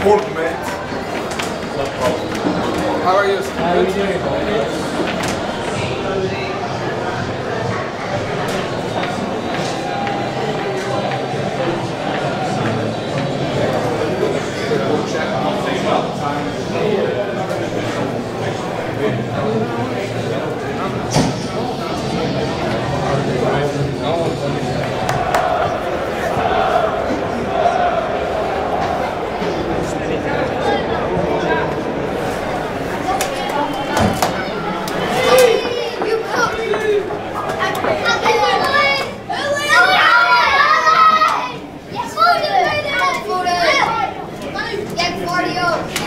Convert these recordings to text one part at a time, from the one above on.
Sport, mate. How are you?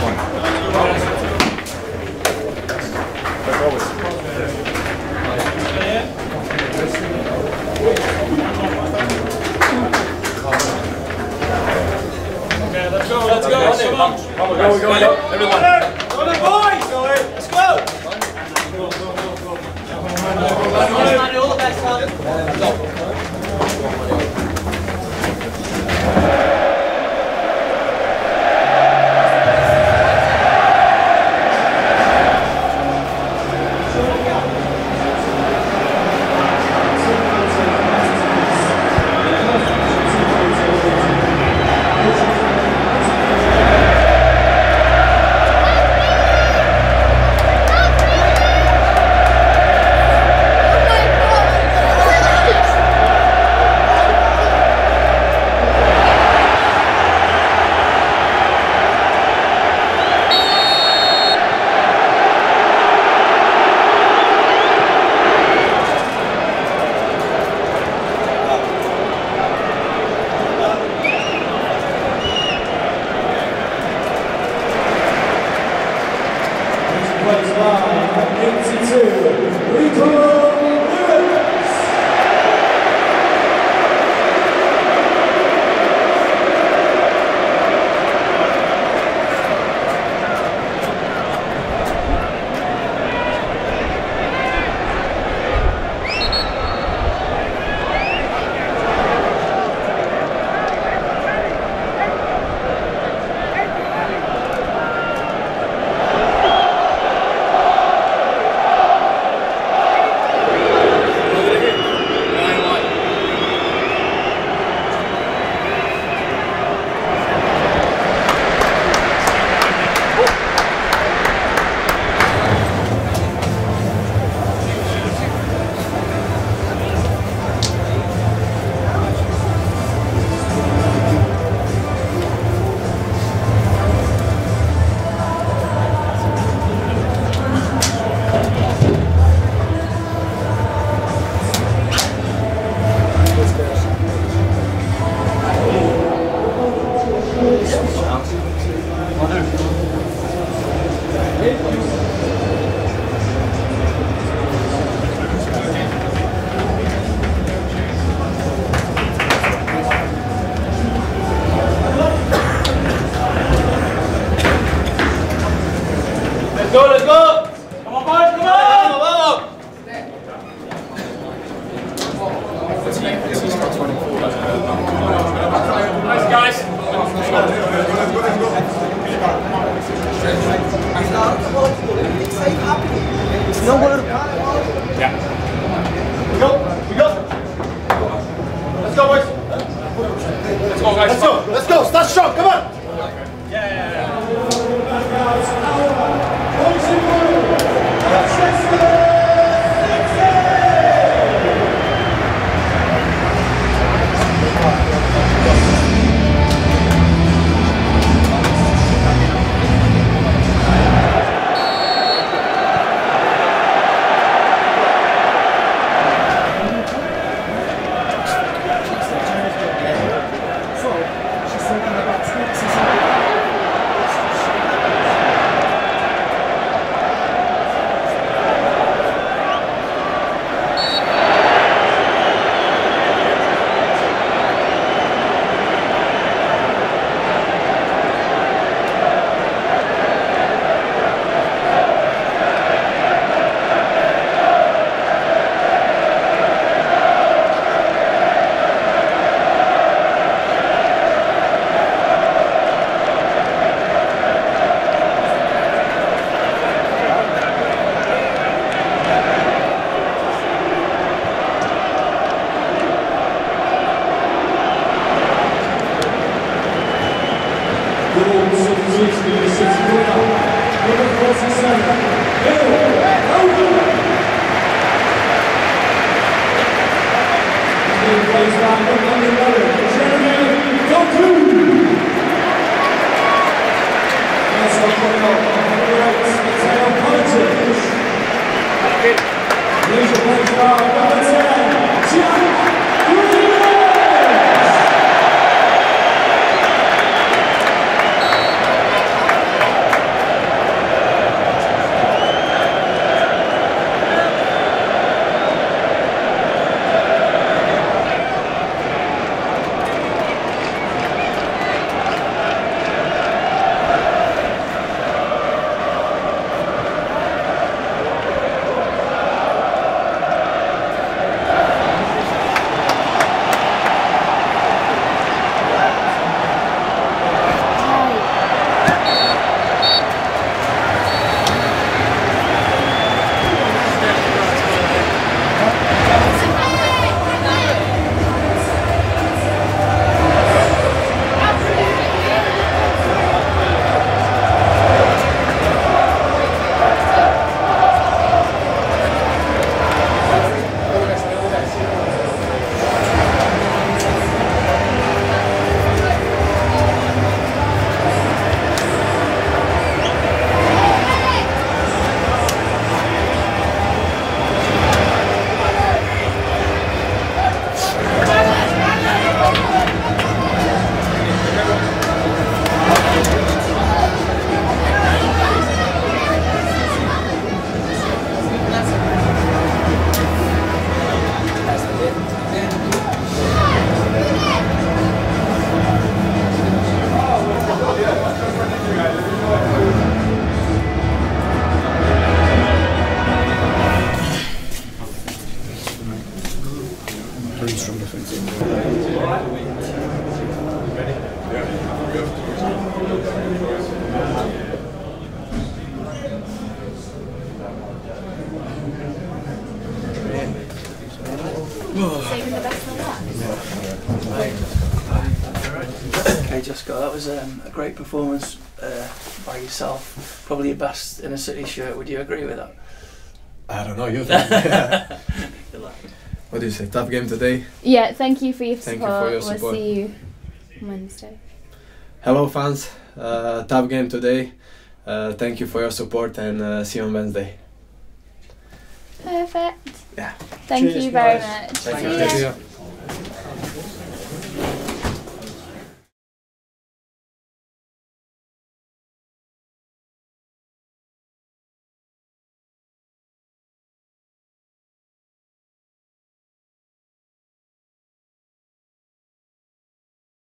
Okay, let's go, let's go, come on. Come on, guys. Go, go, everyone. Go the boys! Let's go! All the best, man. そうそう。Jeremy Goku! That's the Saving the best for last. Okay, Jessica, that was um, a great performance uh, by yourself. Probably your best in a city shirt. Would you agree with that? I don't know, you think? what do you say? Tough game today. Yeah, thank you for your Thank you support. for your We'll see you Wednesday. Hello, fans. Uh, tough game today. Uh, thank you for your support and uh, see you on Wednesday. Perfect. Yeah. Thank Cheers, you very guys. much. Thank See you. ya. See ya.